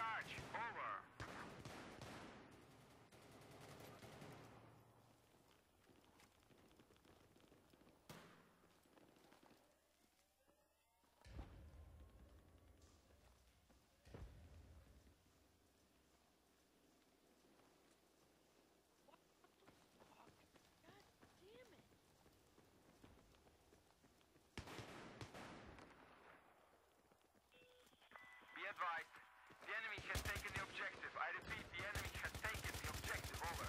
charge. Over. Fuck. God damn it. Be advised. The enemy has taken the objective. I repeat, the enemy has taken the objective. Over.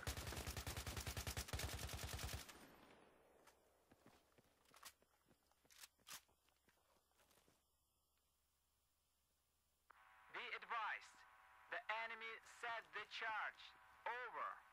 Be advised. The enemy set the charge. Over.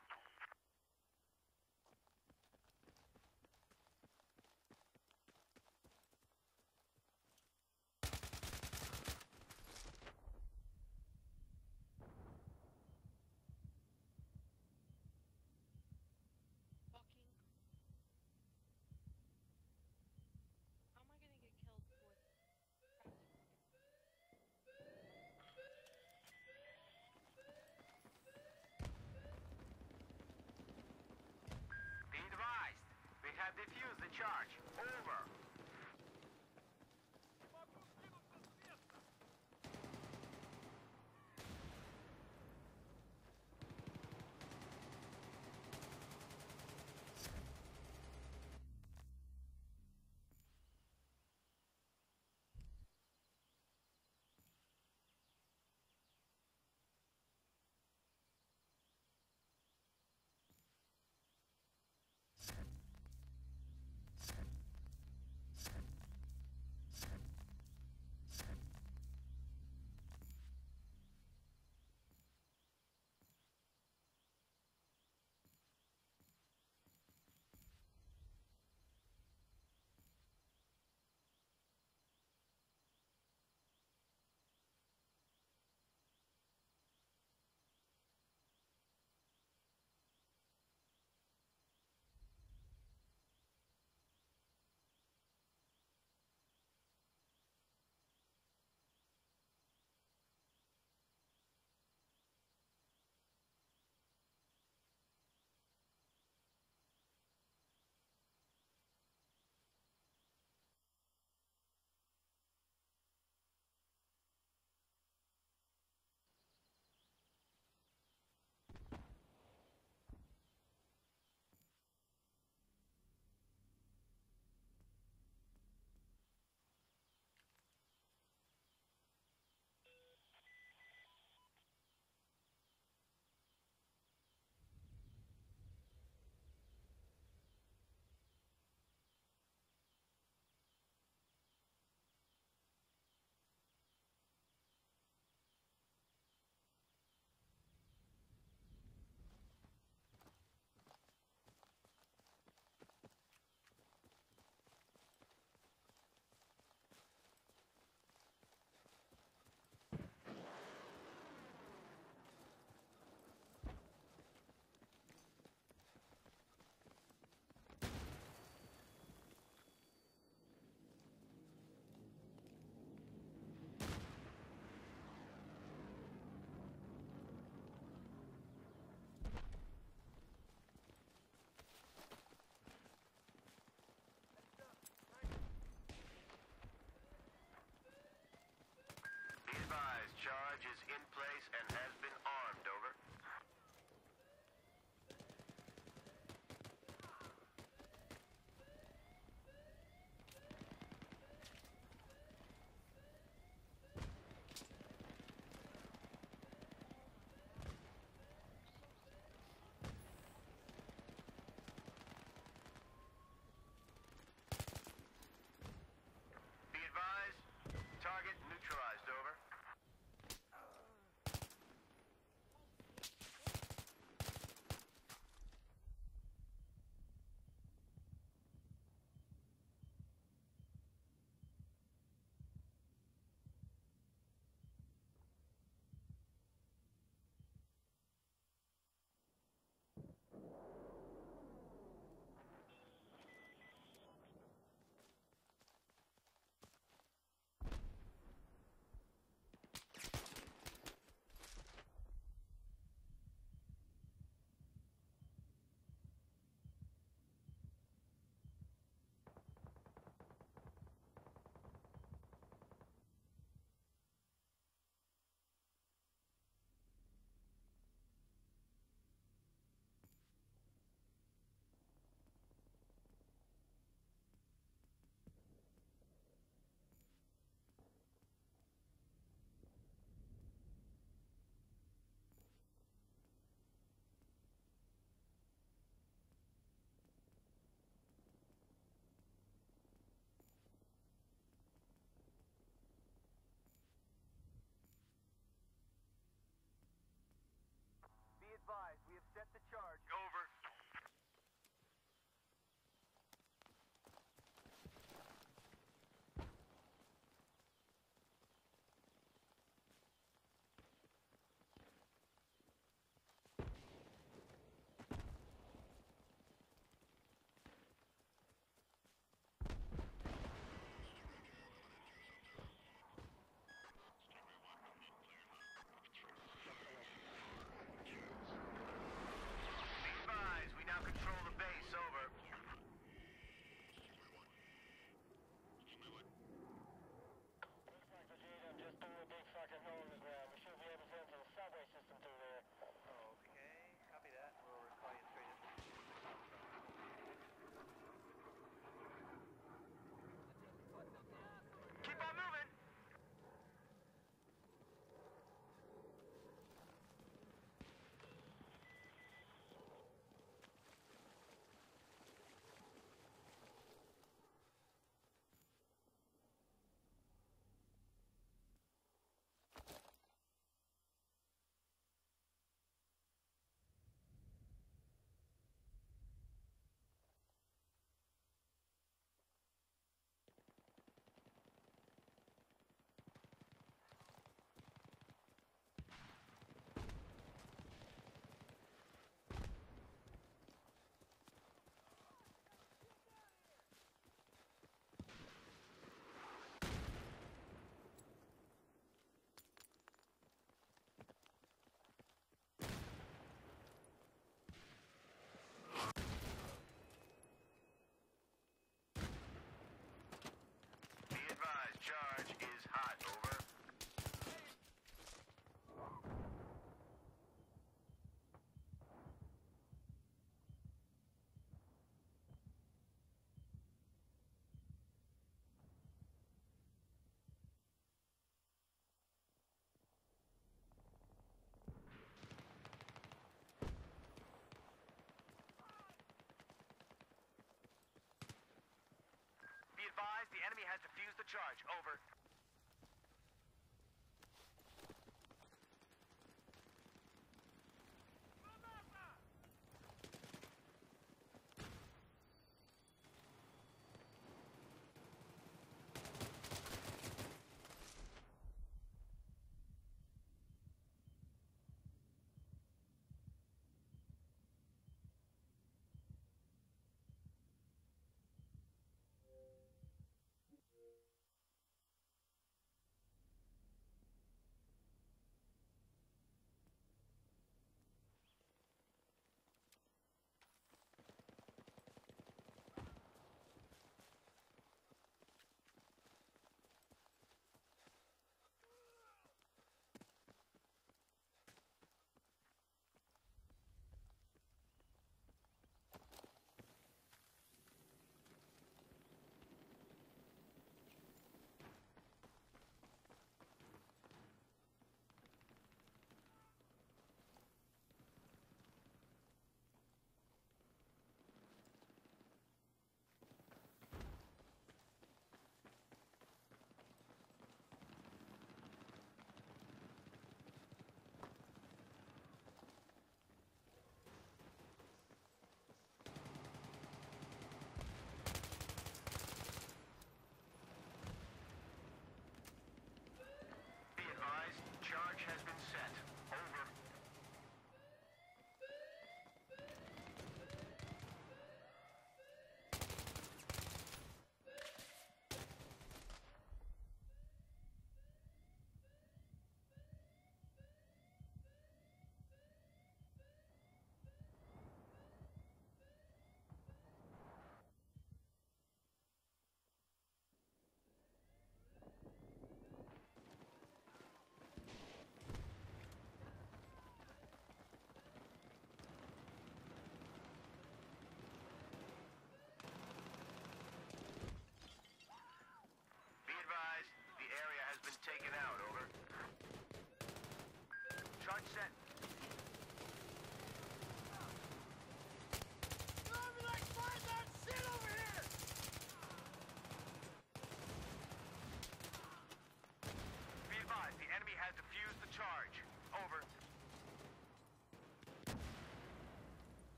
The enemy has defused the charge. Over.